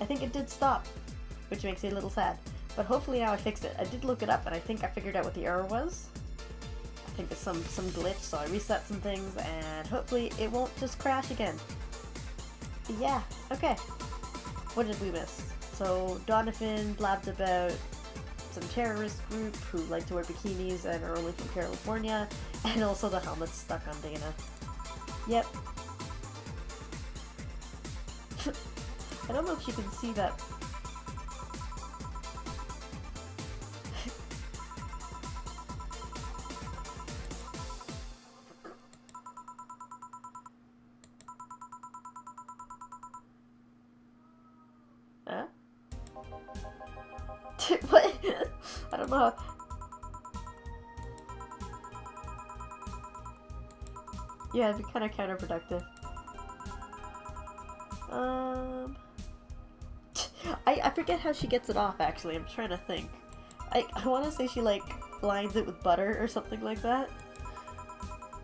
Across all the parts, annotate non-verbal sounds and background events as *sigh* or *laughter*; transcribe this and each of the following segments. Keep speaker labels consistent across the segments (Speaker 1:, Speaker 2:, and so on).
Speaker 1: I think it did stop, which makes me a little sad. But hopefully now I fixed it. I did look it up and I think I figured out what the error was. I think it's some, some glitch, so I reset some things and hopefully it won't just crash again. Yeah, okay. What did we miss? So Donovan blabbed about some terrorist group who like to wear bikinis and are only from California, *laughs* and also the helmet's stuck on Dana. Yep. *laughs* I don't know if you can see that. huh? *laughs* what? I don't know. Yeah, it'd be kind of counterproductive. Um, forget how she gets it off. Actually, I'm trying to think. I I want to say she like lines it with butter or something like that,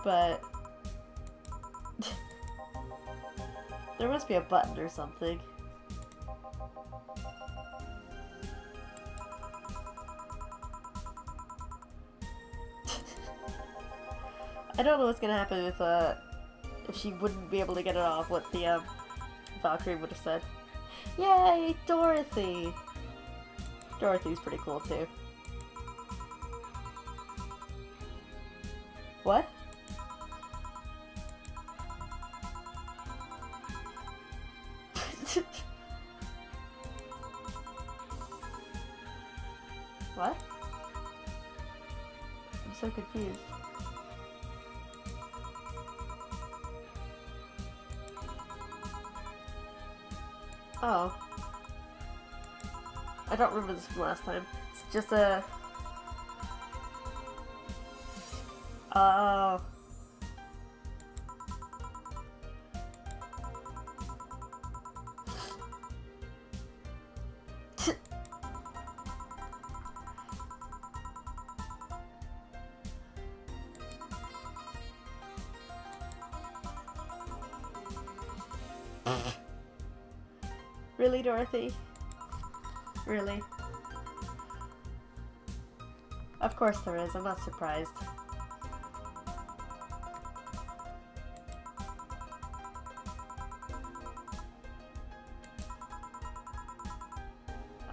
Speaker 1: but *laughs* there must be a button or something. *laughs* I don't know what's gonna happen if uh if she wouldn't be able to get it off. What the um Valkyrie would have said. Yay, Dorothy! Dorothy's pretty cool too. What? *laughs* what? I'm so confused. Oh. I don't remember this from last time. It's just a... Oh. Dorothy? Really? Of course there is, I'm not surprised.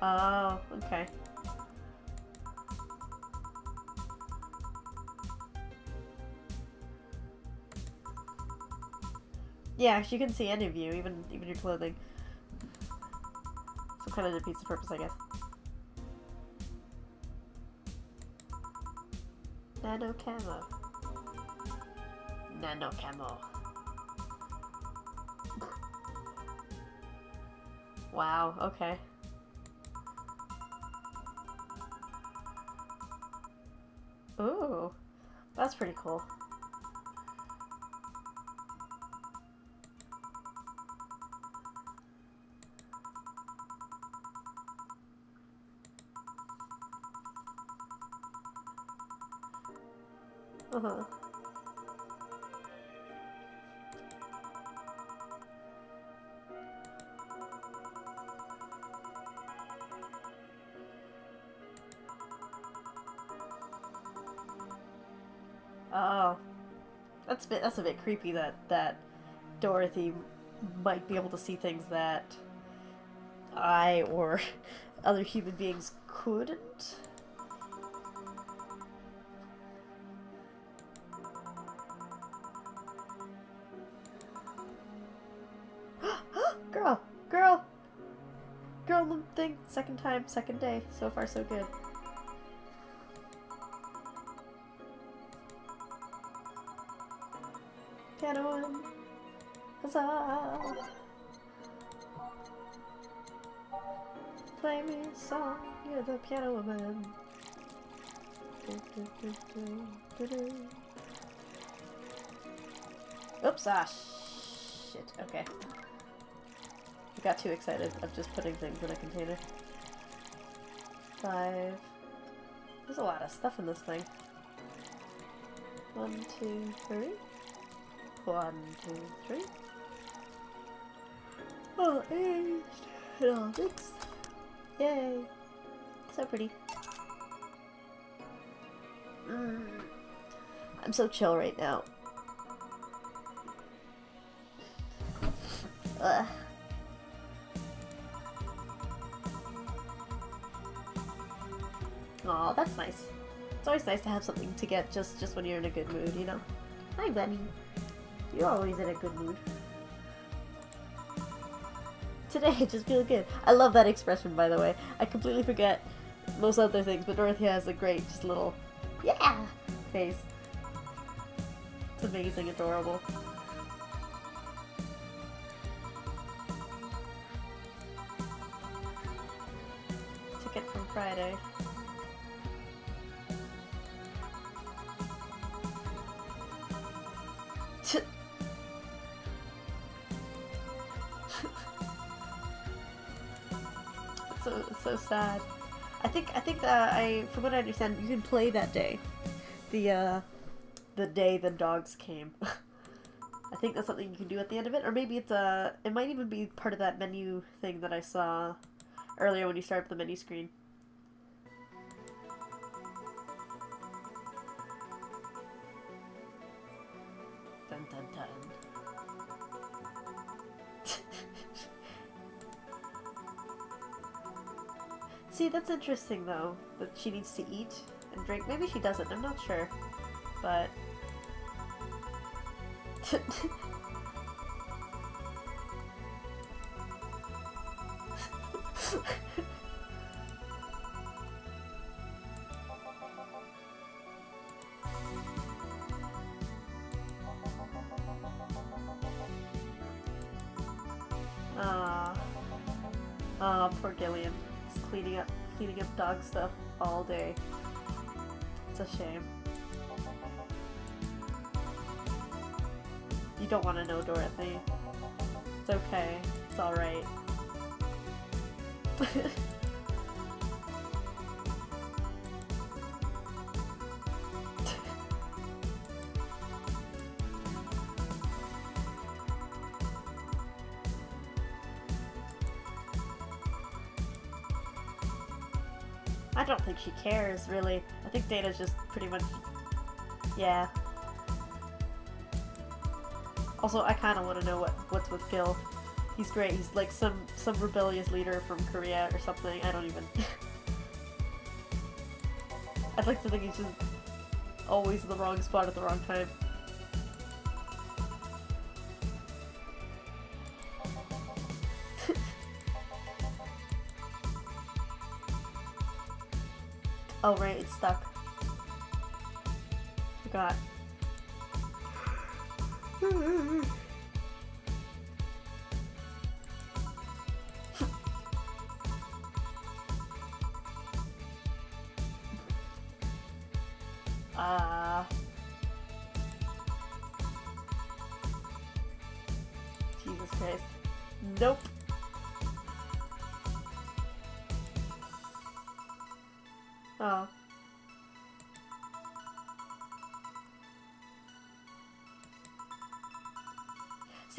Speaker 1: Oh, okay. Yeah, she can see any of you, even even your clothing. Kind of defeats the purpose, I guess. Nano camo. Nano camo. Wow, okay. Ooh, that's pretty cool. Bit that's a bit creepy. That that Dorothy might be able to see things that I or *laughs* other human beings couldn't. *gasps* girl, girl, girl. Thing. Second time, second day. So far, so good. Oops, ah, shit, okay. I got too excited of just putting things in a container. Five. There's a lot of stuff in this thing. One, two, three. One, two, three. Oh, aged. it all fixed. Yay! So pretty. Mm. I'm so chill right now. Ugh. Aw, that's nice. It's always nice to have something to get just just when you're in a good mood, you know? Hi, Bunny. You're always in a good mood. Today, *laughs* just feel good. I love that expression, by the way. I completely forget most other things, but Dorothy has a great, just little, yeah, face. It's amazing, adorable. From what I understand, you can play that day, the uh, the day the dogs came. *laughs* I think that's something you can do at the end of it, or maybe it's a. It might even be part of that menu thing that I saw earlier when you start up the menu screen. That's interesting though, that she needs to eat and drink. Maybe she doesn't, I'm not sure. But... *laughs* don't want to know, Dorothy. It's okay. It's alright. *laughs* I don't think she cares, really. I think Data's just pretty much... Yeah. Also, I kind of want to know what what's with Gil. He's great. He's like some some rebellious leader from Korea or something. I don't even... *laughs* I'd like to think he's just always in the wrong spot at the wrong time. *laughs* Oh right, it's stuck. Forgot. Ah. Jesus Christ. Nope. Oh.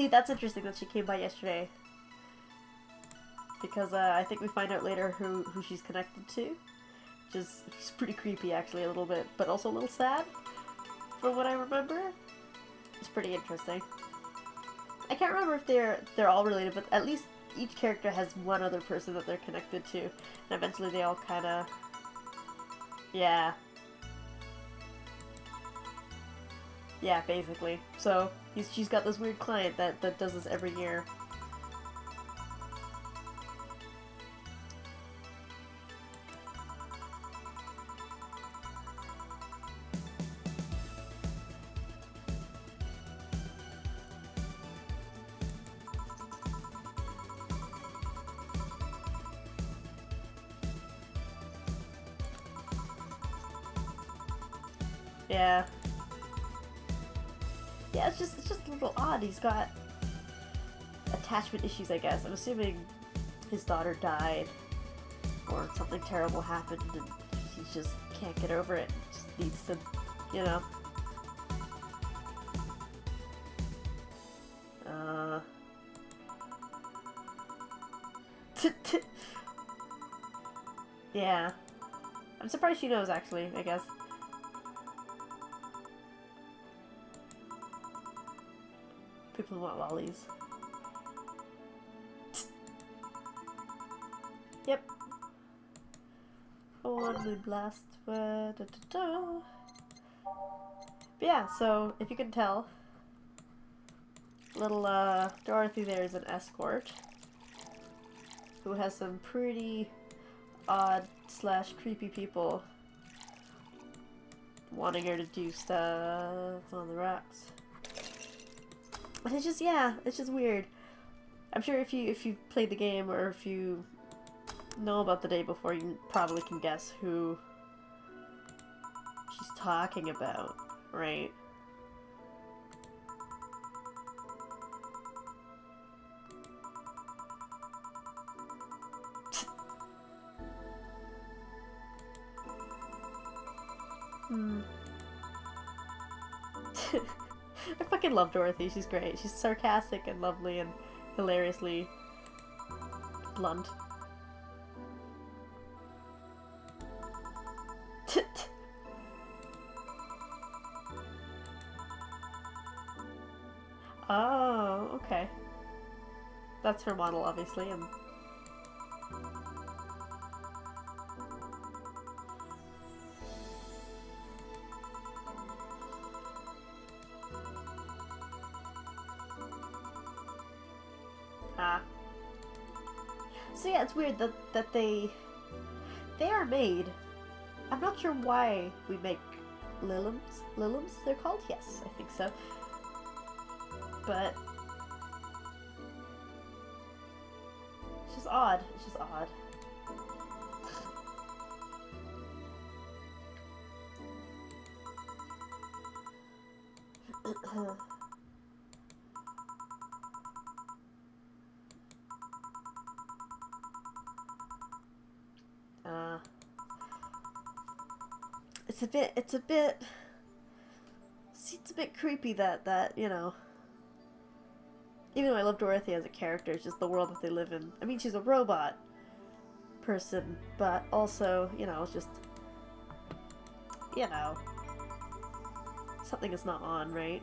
Speaker 1: See, that's interesting that she came by yesterday. Because uh, I think we find out later who, who she's connected to. Which is it's pretty creepy, actually, a little bit. But also a little sad, from what I remember. It's pretty interesting. I can't remember if they're they're all related, but at least each character has one other person that they're connected to. And eventually they all kind of yeah. Yeah, basically. So, he's, she's got this weird client that, that does this every year. Yeah. Yeah, it's just it's just a little odd. He's got attachment issues, I guess. I'm assuming his daughter died or something terrible happened and he just can't get over it. Just needs to, you know. Uh *laughs* yeah. I'm surprised she knows, actually, I guess. People want lollies. yep. One blast. Da, da, da. yeah, so if you can tell, little uh, Dorothy there is an escort who has some pretty odd slash creepy people wanting her to do stuff on the rocks. And it's just yeah, it's just weird. I'm sure if you if you've played the game or if you know about the day before, you probably can guess who she's talking about, right? *laughs* Hmm. Fucking love Dorothy. She's great. She's sarcastic and lovely and hilariously blunt. *laughs* oh, okay. That's her model, obviously, and that they they are made. I'm not sure why we make liliums. Liliums, they're called. Yes, I think so. But it's just odd. It's just odd. It's a bit, it's a bit, it's a bit creepy that, that, you know, even though I love Dorothy as a character, it's just the world that they live in. I mean, she's a robot person, but also, you know, it's just, you know, something is not on, right?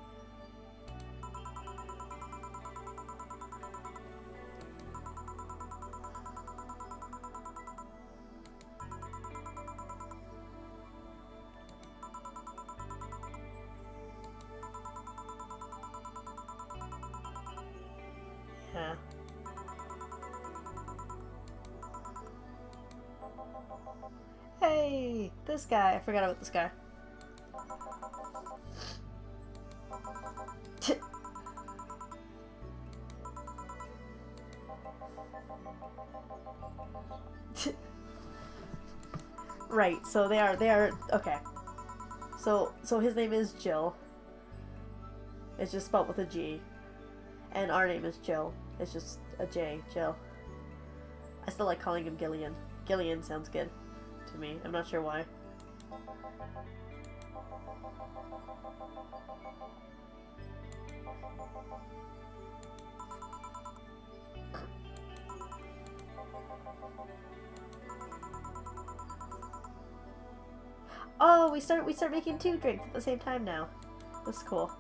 Speaker 1: Guy. I forgot about this guy. *laughs* right, so they are, they are, okay. So, so his name is Jill. It's just spelled with a G. And our name is Jill. It's just a J, Jill. I still like calling him Gillian. Gillian sounds good to me. I'm not sure why. Oh, we start we start making two drinks at the same time now. That's cool.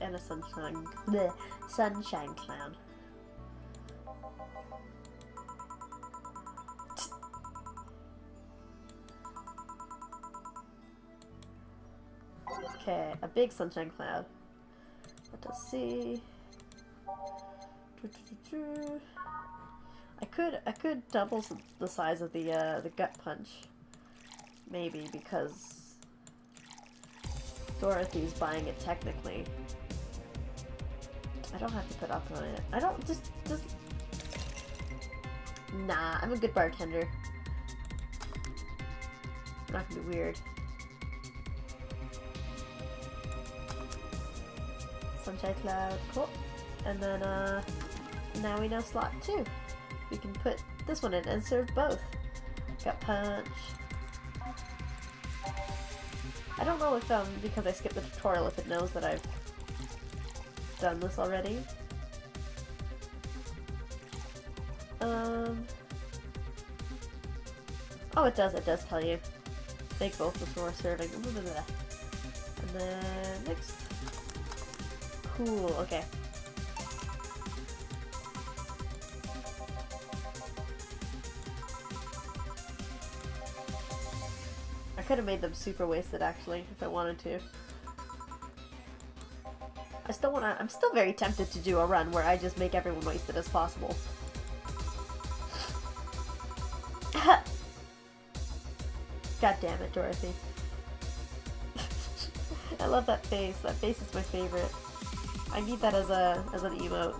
Speaker 1: And a sunshine, the sunshine clown. Okay, a big sunshine cloud. Let us see. I could I could double the size of the uh, the gut punch, maybe because Dorothy's buying it technically. I don't have to put up on it. I don't just just. Nah, I'm a good bartender. I'm not gonna be weird. Sunshine Cloud, cool. And then, uh, now we know slot two. We can put this one in and serve both. Gut punch. I don't know if, um, because I skipped the tutorial, if it knows that I've done this already. Um... Oh, it does, it does tell you. Make both before serving. And then, next. Cool, okay. Could have made them super wasted actually, if I wanted to. I still wanna- I'm still very tempted to do a run where I just make everyone wasted as possible. *laughs* God damn it, Dorothy. *laughs* I love that face. That face is my favorite. I need that as a as an emote.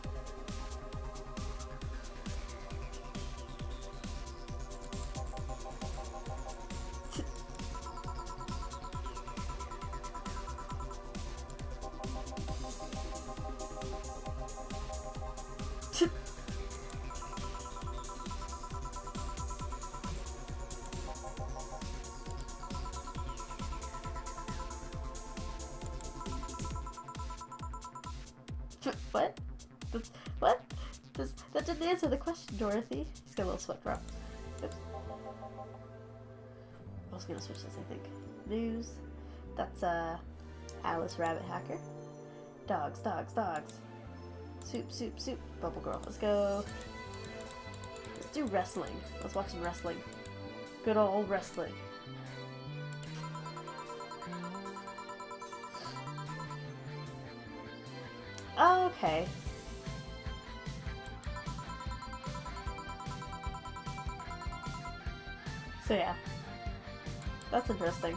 Speaker 1: Was gonna switch this, I think. News. That's, uh, Alice Rabbit Hacker. Dogs, dogs, dogs. Soup, soup, soup. Bubble Girl, let's go. Let's do wrestling. Let's watch some wrestling. Good old wrestling. Okay. So yeah. That's interesting.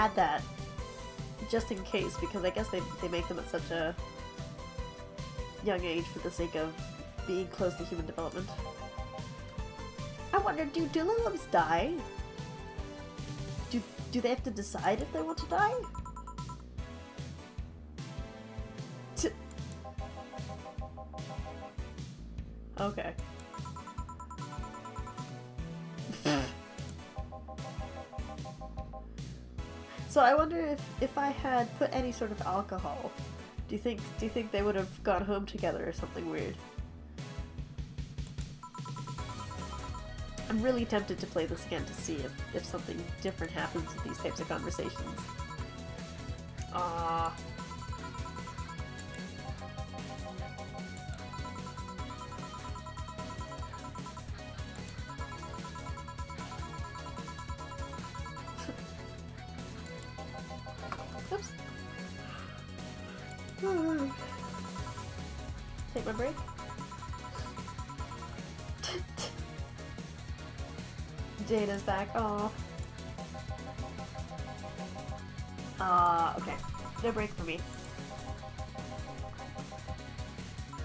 Speaker 1: Add that just in case because I guess they, they make them at such a young age for the sake of being close to human development. I wonder, do Dulilums die? Do, do they have to decide if they want to die? Okay. I wonder if if I had put any sort of alcohol, do you think do you think they would have gone home together or something weird? I'm really tempted to play this again to see if, if something different happens with these types of conversations. Ah. Oops. Break. Jada's back. Oh. Uh, okay. No break for me.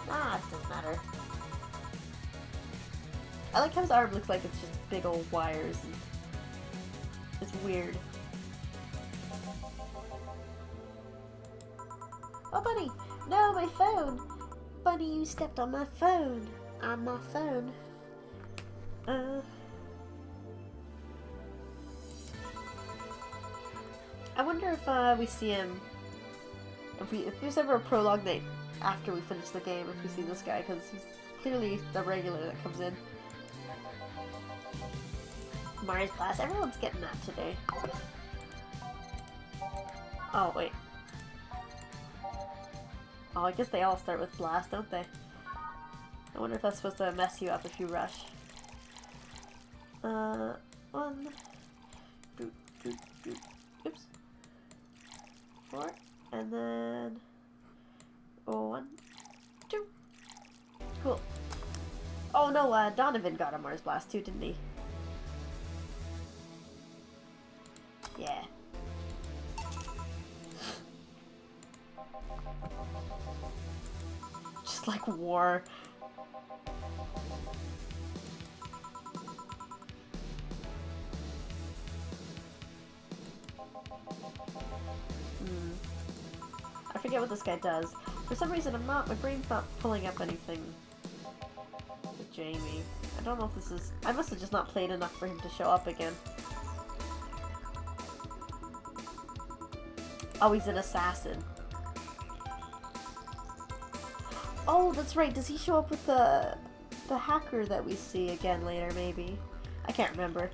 Speaker 1: Ah, it doesn't matter. I like how his arm looks like it's just big old wires. It's weird. Stepped on my phone! On my phone. Uh... I wonder if uh, we see him... If we if there's ever a prologue night after we finish the game, if we see this guy, because he's clearly the regular that comes in. Mars Blast. Everyone's getting that today. Oh, wait. Oh, I guess they all start with blast, don't they? I wonder if that's supposed to mess you up if you rush. Uh, one, two, two, two, oops, four, and then oh, one, two. Cool. Oh no, uh, Donovan got a Mars Blast too, didn't he? Yeah. Just like war. Forget what this guy does. For some reason, I'm not. My brain's not pulling up anything with Jamie. I don't know if this is. I must have just not played enough for him to show up again. Oh, he's an assassin. Oh, that's right. Does he show up with the the hacker that we see again later? Maybe. I can't remember.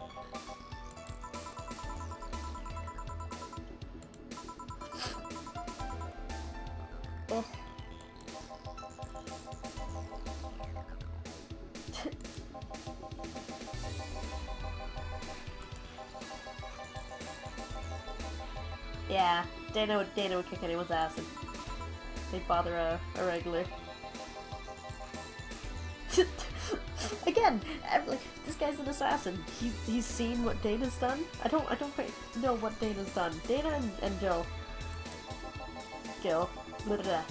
Speaker 1: Yeah, Dana would Dana would kick anyone's ass if they'd bother a, a regular. *laughs* Again, ev- like this guy's an assassin. He's he's seen what Dana's done. I don't I don't quite know what Dana's done. Dana and, and Jill. Gil. Blah, blah, blah.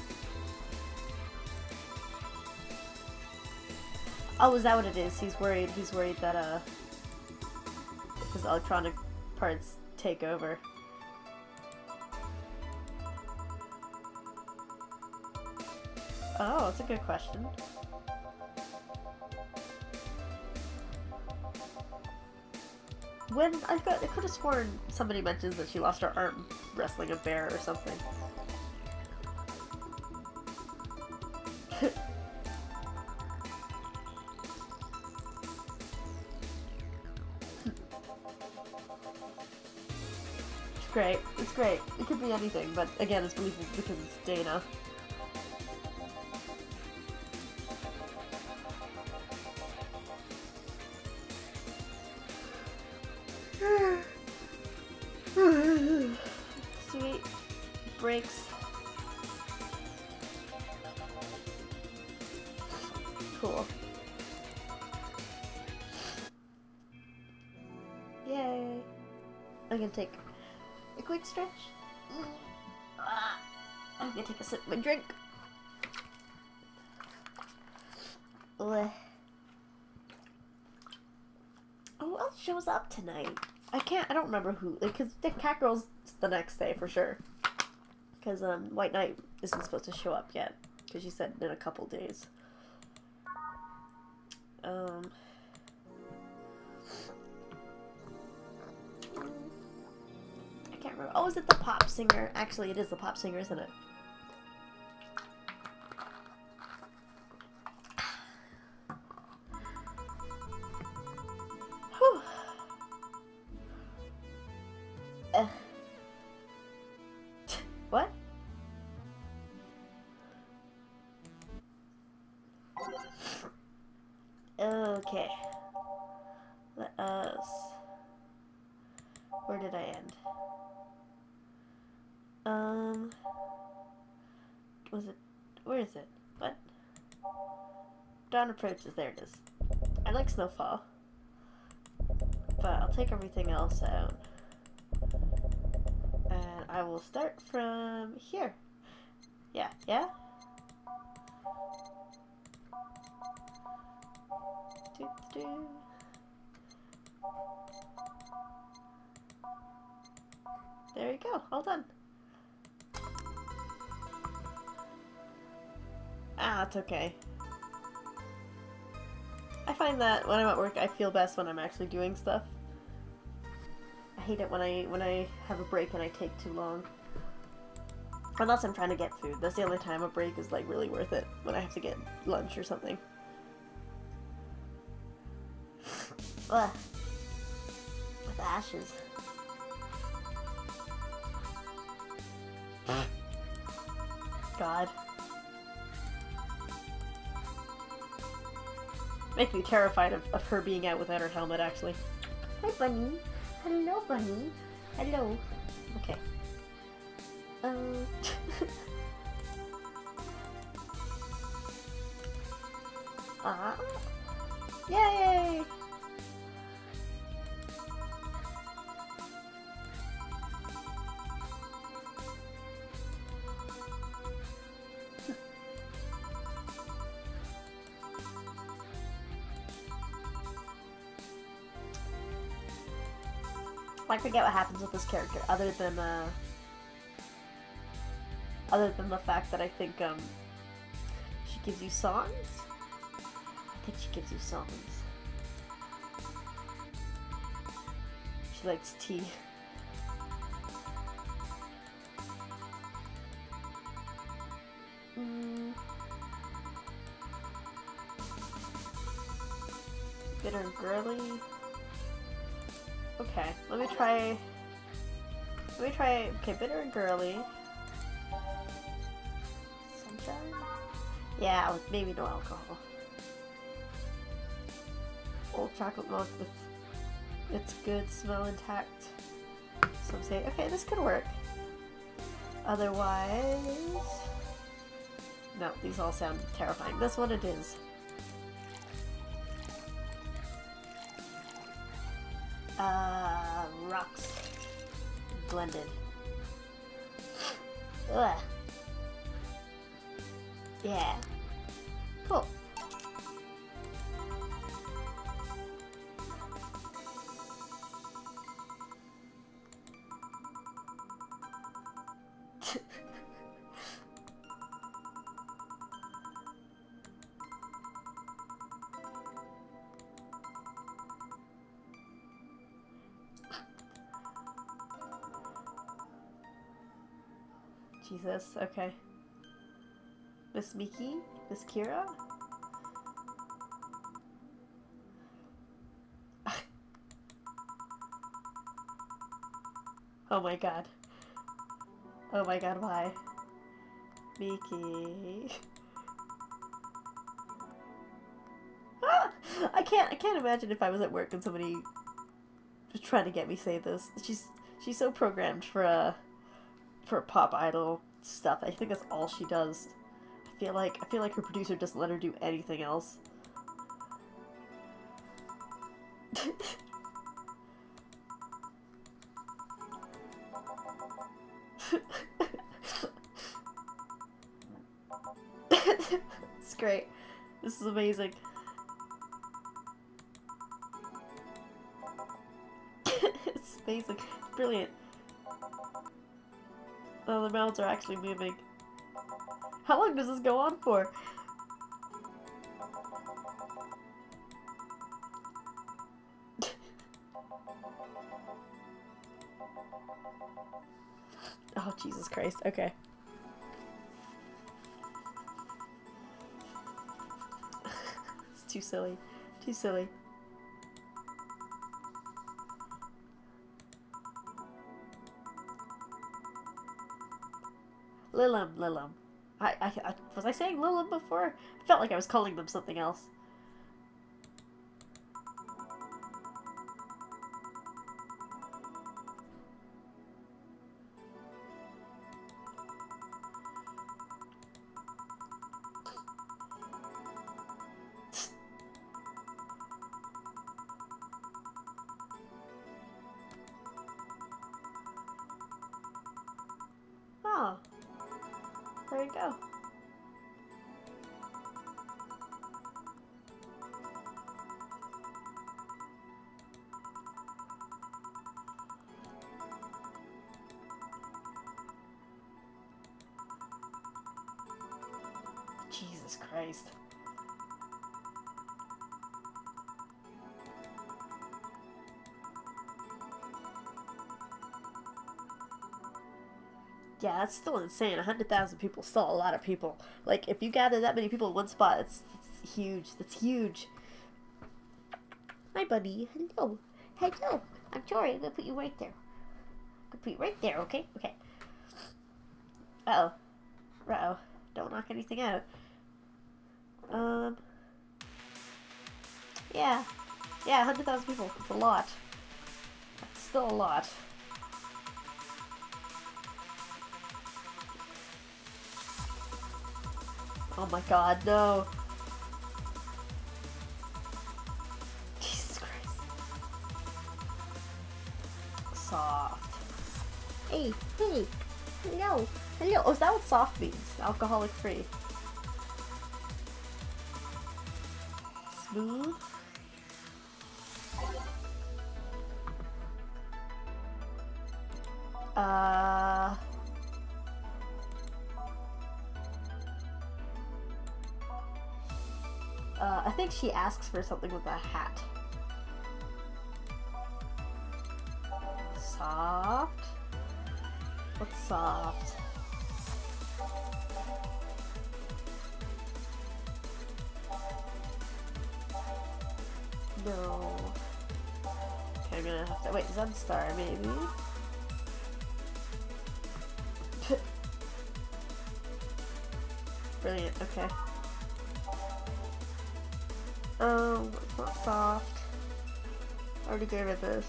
Speaker 1: Oh, is that what it is? He's worried. He's worried that uh, his electronic parts take over. Oh, that's a good question. When I got, I could have sworn somebody mentions that she lost her arm wrestling a bear or something. *laughs* It's great. It's great. It could be anything, but again, it's believable because it's Dana. Remember who. Because the cat girl's the next day for sure. Because um, White Knight isn't supposed to show up yet. Because she said in a couple days. Um. I can't remember. Oh, is it the pop singer? Actually, it is the pop singer, isn't it? Approaches. There it is. I like Snowfall. But I'll take everything else out. And I will start from here. Yeah, yeah? Do, do, do. There you go, all done. Ah, it's okay. I find that when I'm at work, I feel best when I'm actually doing stuff. I hate it when I when I have a break and I take too long. Unless I'm trying to get food. That's the only time a break is like really worth it. When I have to get lunch or something. *sighs* Ugh. With ashes. God. Make me terrified of, of her being out without her helmet, actually. Hi, Bunny. Hello, Bunny. Hello. Okay. Um. *laughs* ah. Yay! Forget what happens with this character, other than uh, other than the fact that I think um, she gives you songs. I think she gives you songs. She likes tea. Okay, bitter and girly. Yeah, with maybe no alcohol. Old chocolate milk with its good smell intact. Some say, okay, this could work. Otherwise. No, these all sound terrifying. This one it is. Uh, rocks. Blended. Ugh. Yeah. Cool. Jesus, okay. Miss Miki? Miss Kira? *laughs* oh my god. Oh my god, why? Miki. Ah! *laughs* I can't I can't imagine if I was at work and somebody was trying to get me say this. She's she's so programmed for a for a pop idol stuff. I think that's all she does. I feel like I feel like her producer doesn't let her do anything else. it's great. This is amazing. *laughs* it's amazing. Brilliant. The mouths are actually moving. How long does this go on for? *laughs* oh, Jesus Christ. Okay. *laughs* it's too silly. Too silly. Lilim, Lilim. I, I, I, was I saying Lilim before? I felt like I was calling them something else. Jesus Christ. Yeah, that's still insane. 100,000 people, still a lot of people. Like, if you gather that many people in one spot, it's, it's huge. That's huge. Hi, buddy. Hello. Hello. I'm sorry. I'm going to put you right there. I'm going to put you right there, okay? Okay. Uh-oh. Uh-oh. Don't knock anything out. Um, yeah. Yeah, 100,000 people. It's a lot. Still a lot. Oh my god, no. Jesus Christ. Soft. Hey, hey. Hello. Hello. Oh, is that what soft means? Alcoholic free. Uh... Uh, I think she asks for something with a hat. Soft? What's soft? No. Okay, I'm gonna have to- wait, Zen Star, maybe? *laughs* Brilliant, okay. Oh, it's not soft. I already gave it this.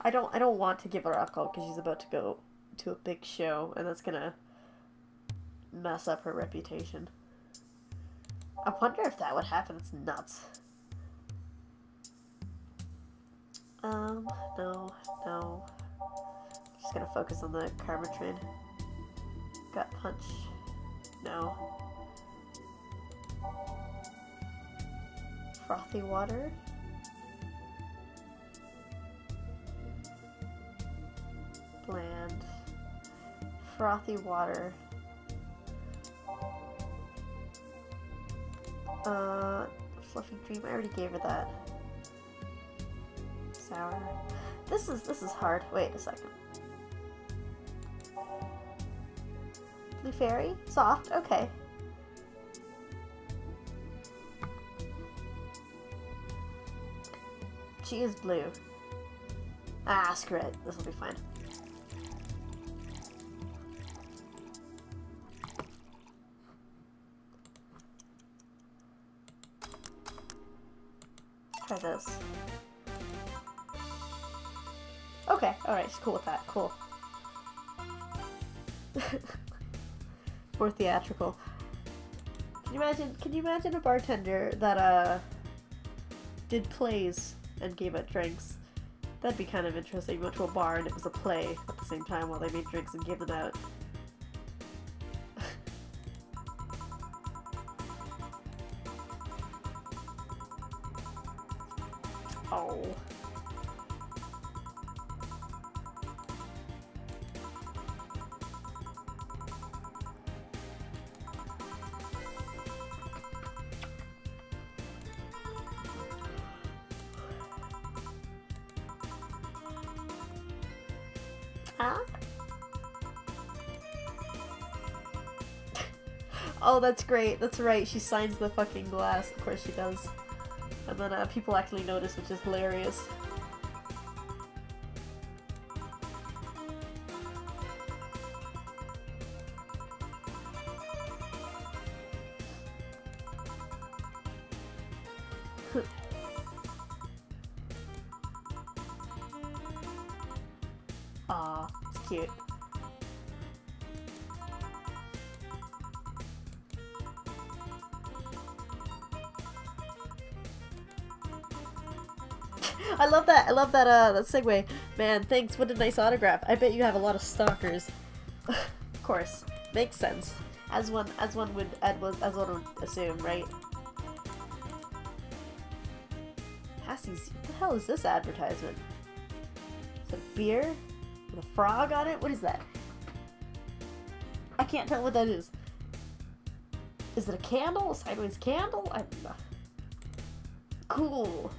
Speaker 1: I don't I don't want to give her alcohol because she's about to go to a big show and that's gonna mess up her reputation. I wonder if that would happen. It's nuts. Um, no, no. Just gonna focus on the karma train. Gut punch. No. Frothy water. Bland. Frothy water. Uh, fluffy dream. I already gave her that. Sour. This is this is hard. Wait a second. Blue fairy, soft. Okay. She is blue. Ah, screw it. This will be fine. Okay, alright, she's cool with that. Cool. *laughs* More theatrical. Can you imagine can you imagine a bartender that uh did plays and gave out drinks? That'd be kind of interesting. You went to a bar and it was a play at the same time while they made drinks and gave them out. Oh, that's great. That's right. She signs the fucking glass. Of course she does. And then uh, people actually notice, which is hilarious. I love that. I love that. Uh, that segue. Man, thanks. What a nice autograph. I bet you have a lot of stalkers. *sighs* of course, makes sense. As one, as one would, as one would assume, right? Passie's. What the hell is this advertisement? Is it beer with a frog on it? What is that? I can't tell what that is. Is it a candle? A sideways candle? I don't. Cool.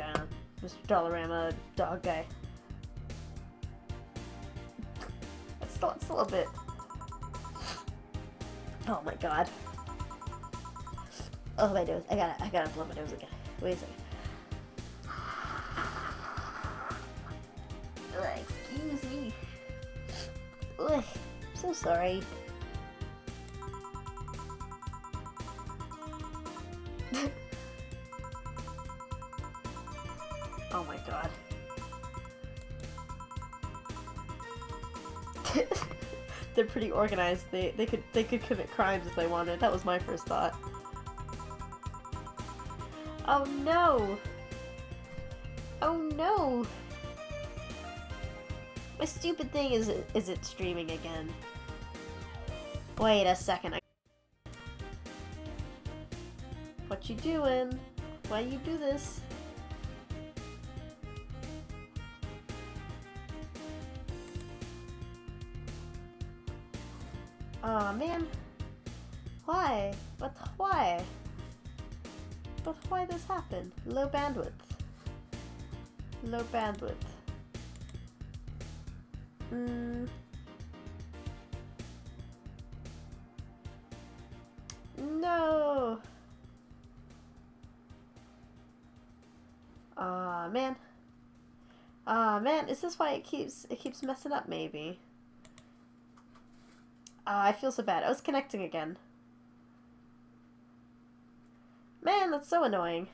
Speaker 1: On. Uh, Mr. Dollarama dog guy. It's still a bit. Oh my god. Oh my nose. I gotta I gotta blow my nose again. Wait a second. Excuse me. Ugh, I'm so sorry. Pretty organized. They they could they could commit crimes if they wanted. That was my first thought. Oh no! Oh no! My stupid thing is is it streaming again? Wait a second. I what you doing? Why you do this? Man. Why? But why? But why this happened? Low bandwidth. Low bandwidth. Hmm. No! Aw, uh, man. Aw, uh, man, is this why it keeps it keeps messing up maybe? Uh, I feel so bad. I was connecting again. Man, that's so annoying.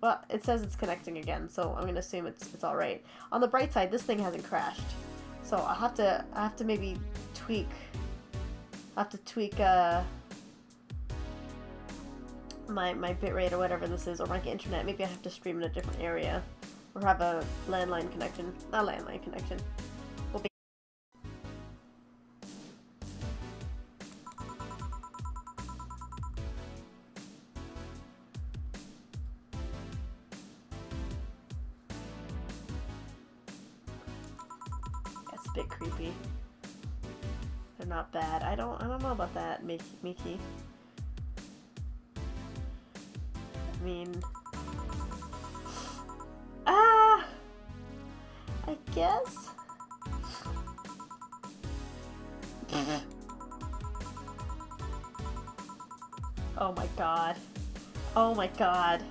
Speaker 1: Well, it says it's connecting again, so I'm gonna assume it's it's all right. On the bright side, this thing hasn't crashed, so I'll have to I have to maybe tweak. I have to tweak uh my my bitrate or whatever this is, or my internet. Maybe I have to stream in a different area, or have a landline connection. Not landline connection. About that, Miki. I mean... Ah! I guess? oh my god. Oh my god.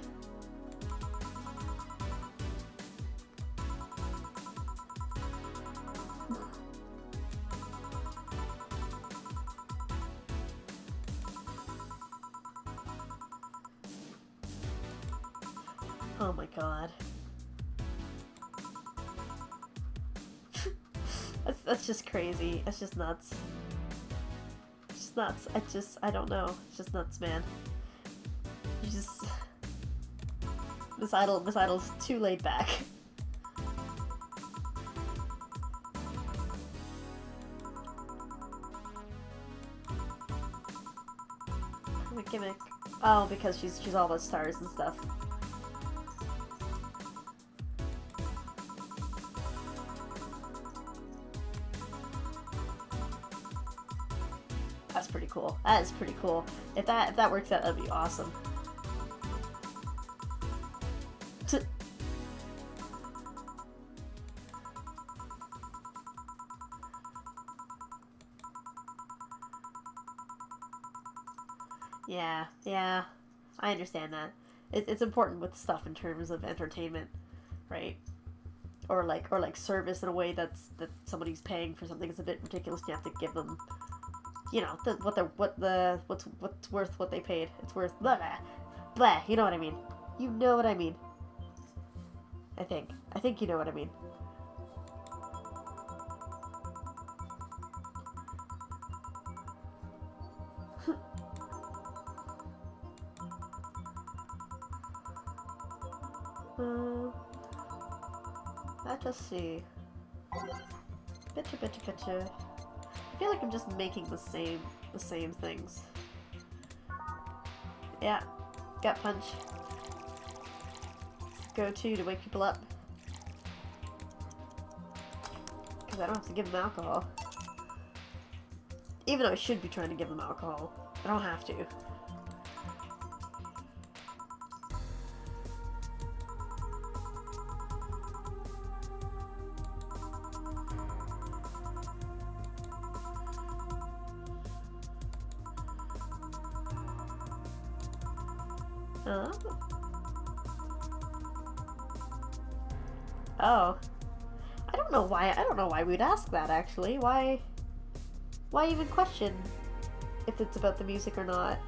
Speaker 1: Just crazy. It's just nuts. It's just nuts. I just, I don't know. It's just nuts, man. You just... Miss Idol, Miss Idol's too laid back. gimmick. Oh, because she's she's all about stars and stuff. That is pretty cool. If that if that works out, that'd be awesome. yeah, yeah. I understand that. It, it's important with stuff in terms of entertainment, right? Or like or like service in a way that's that somebody's paying for something is a bit ridiculous. You have to give them you know, the, what the what the what's what's worth what they paid. It's worth blah blah blah. You know what I mean? You know what I mean? I think. I think you know what I mean. *laughs* uh, let's see. Picture, picture, picture. I feel like I'm just making the same the same things. Yeah, gut punch. Go to to wake people up. Because I don't have to give them alcohol. Even though I should be trying to give them alcohol. I don't have to. ask that actually. Why why even question if it's about the music or not?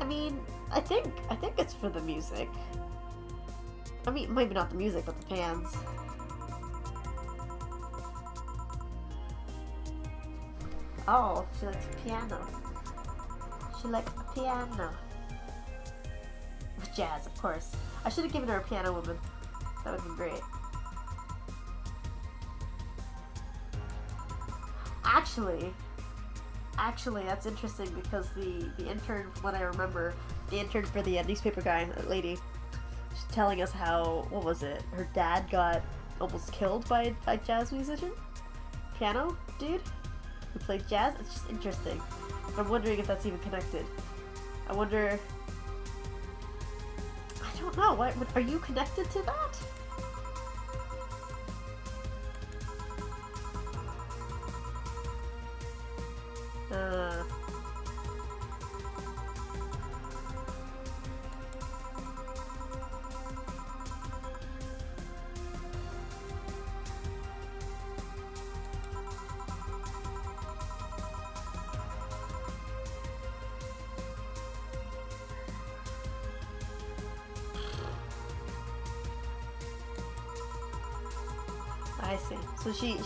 Speaker 1: I mean, I think I think it's for the music. I mean, maybe not the music, but the fans. Oh, she likes piano. She likes piano. With jazz, of course. I should have given her a piano woman. That would have been great. Actually, actually, that's interesting because the the intern, what I remember, the intern for the uh, newspaper guy, lady, she's telling us how what was it? Her dad got almost killed by a jazz musician, piano dude, who played jazz. It's just interesting. I'm wondering if that's even connected. I wonder. I don't know. What, what are you connected to that?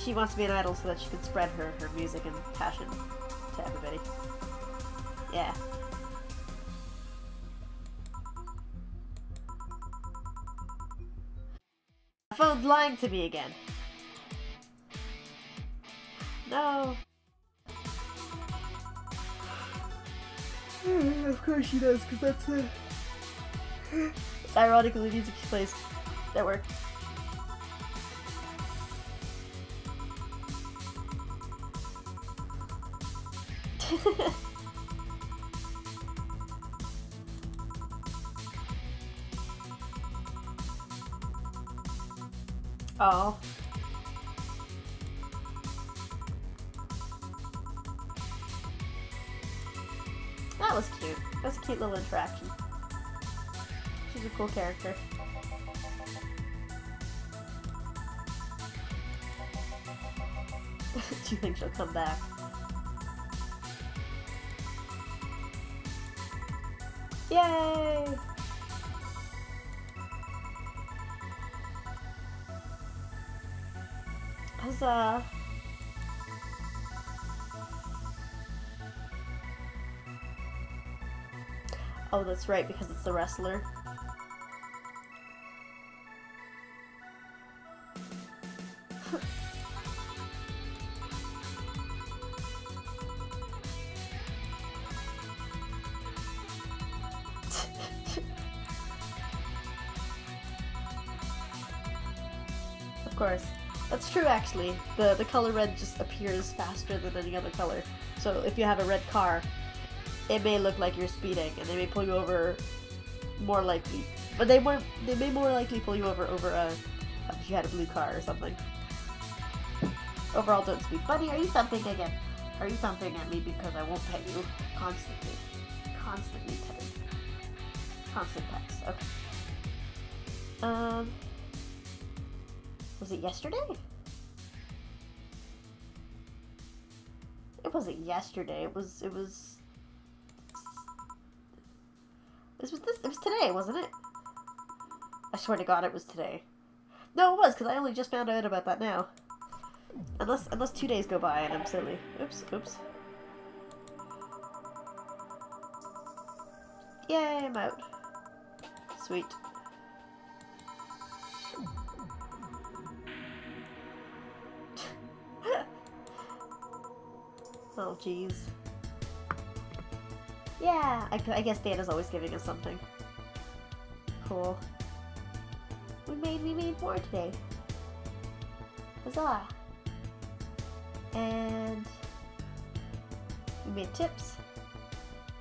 Speaker 1: She wants to be an idol so that she can spread her her music and passion to everybody. Yeah. My phone's lying to me again. No. *sighs* of course she does, because that's the... *gasps* it's ironically the music she plays. That worked. *laughs* oh. That was cute. That was a cute little interaction. She's a cool character. *laughs* Do you think she'll come back? Yay! Huzzah! Oh, that's right, because it's the wrestler. Course. That's true, actually. The, the color red just appears faster than any other color. So if you have a red car, it may look like you're speeding, and they may pull you over more likely. But they more they may more likely pull you over over a if you had a blue car or something. Overall, don't speed. Buddy, are you thumping again? Are you thumping at me because I won't pet you constantly? Constantly petting. Constant pets. Okay. Um. Was it yesterday? It wasn't yesterday. It was. It was. This was this. It was today, wasn't it? I swear to God, it was today. No, it was because I only just found out about that now. Unless unless two days go by and I'm silly. Oops. Oops. Yay! I'm out. Sweet. Oh, jeez. Yeah, I, I guess Dana's always giving us something. Cool. We made we made more today. Huzzah! And we made tips.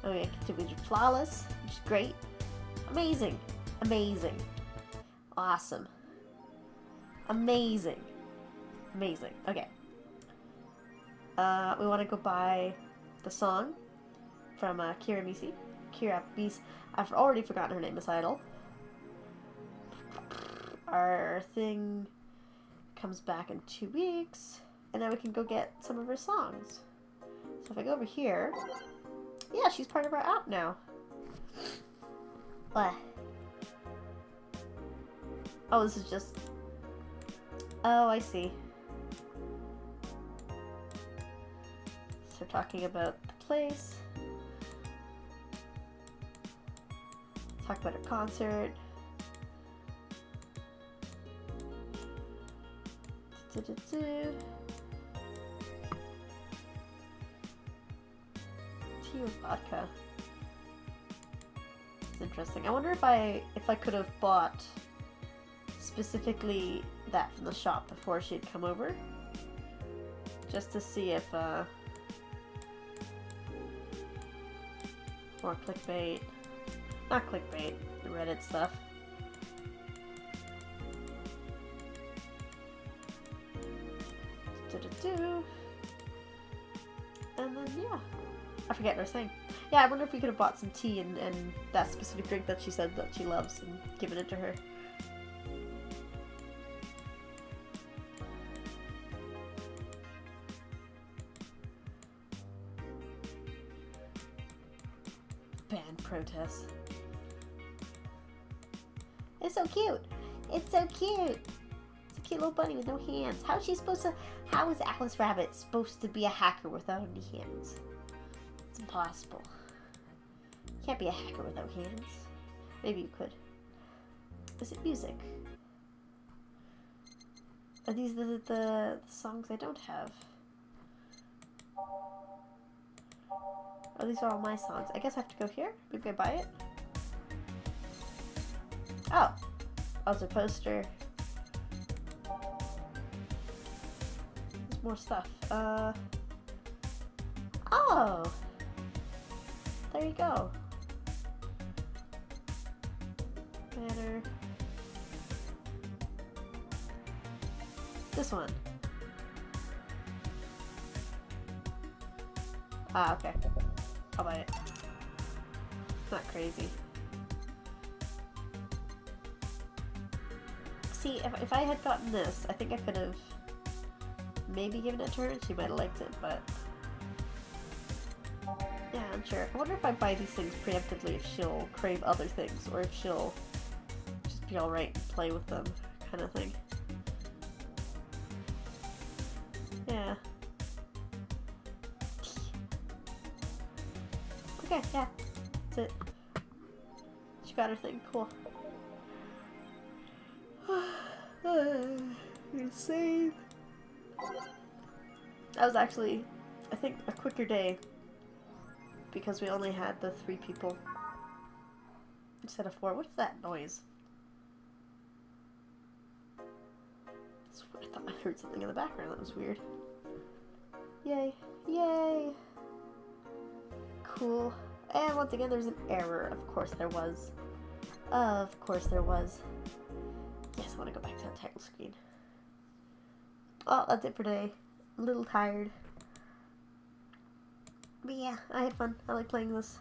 Speaker 1: Oh yeah, we did flawless, which is great. Amazing. Amazing. Awesome. Amazing. Amazing. Okay. Uh, we want to go buy the song from uh, Kira Miki. Kira. I've already forgotten her name, Miss Idol. Our thing comes back in two weeks, and then we can go get some of her songs. So if I go over here, yeah, she's part of our app now. What? Oh, this is just... Oh, I see. Start talking about the place. Talk about her concert. Do-do-do. Tea with vodka. It's interesting. I wonder if I if I could have bought specifically that from the shop before she'd come over. Just to see if uh more clickbait. Not clickbait, the Reddit stuff. Do-do-do. And then, yeah. I forget what I was saying. Yeah, I wonder if we could have bought some tea and, and that specific drink that she said that she loves and given it to her. Band protests. It's so cute. It's so cute. It's a cute little bunny with no hands. How is she supposed to? How is Alice Rabbit supposed to be a hacker without any hands? It's impossible. You can't be a hacker without hands. Maybe you could. Is it music? Are these the, the, the songs I don't have? These are all my songs. I guess I have to go here? Maybe I buy it? Oh. Oh, it's a poster. There's more stuff. Uh. Oh! There you go. Banner. This one. Ah, okay. I'll buy it. It's not crazy. See, if, if I had gotten this, I think I could have maybe given it to her and she might have liked it, but... Yeah, I'm sure. I wonder if I buy these things preemptively if she'll crave other things, or if she'll just be alright and play with them, kind of thing. Okay, yeah. That's it. She got her thing. Cool. *sighs* Gonna save. That was actually, I think, a quicker day because we only had the three people instead of four. What is that noise? I thought I heard something in the background that was weird. Yay. Yay! Cool. And once again, there's an error. Of course there was. Of course there was. Yes, I want to go back to the title screen. Well, that's it for today. A little tired. But yeah, I had fun. I like playing this.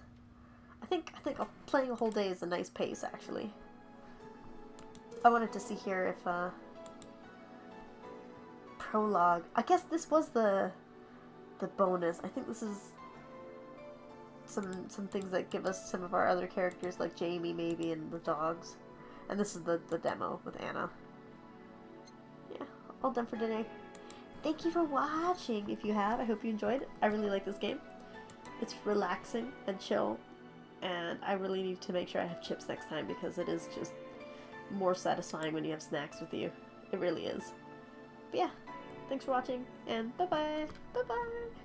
Speaker 1: I think I think playing a whole day is a nice pace, actually. I wanted to see here if uh, prologue. I guess this was the the bonus. I think this is some some things that give us some of our other characters, like Jamie maybe, and the dogs. And this is the, the demo with Anna. Yeah, all done for today. Thank you for watching, if you have. I hope you enjoyed it. I really like this game. It's relaxing and chill, and I really need to make sure I have chips next time because it is just more satisfying when you have snacks with you. It really is. But yeah, thanks for watching, and bye-bye. Bye-bye.